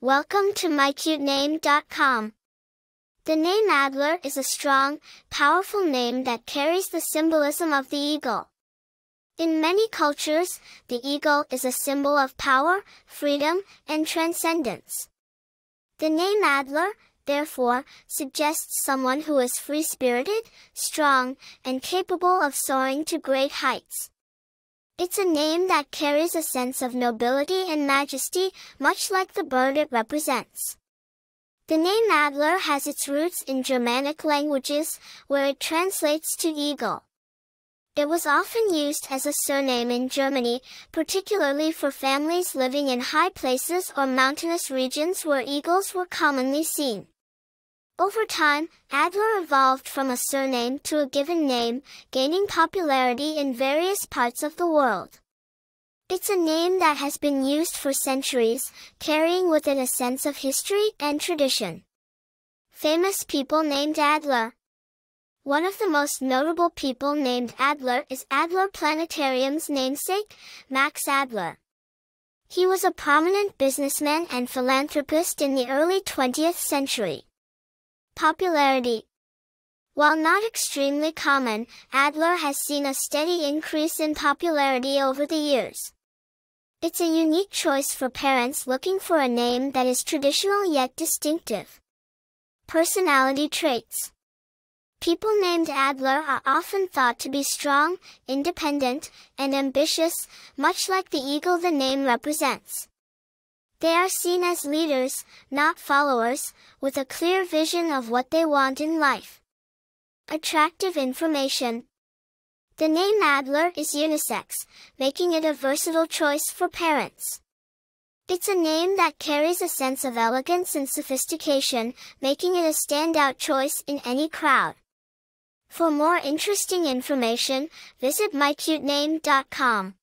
Welcome to mycutename.com. The name Adler is a strong, powerful name that carries the symbolism of the eagle. In many cultures, the eagle is a symbol of power, freedom, and transcendence. The name Adler, therefore, suggests someone who is free-spirited, strong, and capable of soaring to great heights. It's a name that carries a sense of nobility and majesty, much like the bird it represents. The name Adler has its roots in Germanic languages, where it translates to eagle. It was often used as a surname in Germany, particularly for families living in high places or mountainous regions where eagles were commonly seen. Over time, Adler evolved from a surname to a given name, gaining popularity in various parts of the world. It's a name that has been used for centuries, carrying with it a sense of history and tradition. Famous people named Adler. One of the most notable people named Adler is Adler Planetarium's namesake, Max Adler. He was a prominent businessman and philanthropist in the early 20th century. Popularity While not extremely common, Adler has seen a steady increase in popularity over the years. It's a unique choice for parents looking for a name that is traditional yet distinctive. Personality traits People named Adler are often thought to be strong, independent, and ambitious, much like the eagle the name represents. They are seen as leaders, not followers, with a clear vision of what they want in life. Attractive information. The name Adler is unisex, making it a versatile choice for parents. It's a name that carries a sense of elegance and sophistication, making it a standout choice in any crowd. For more interesting information, visit mycutename.com.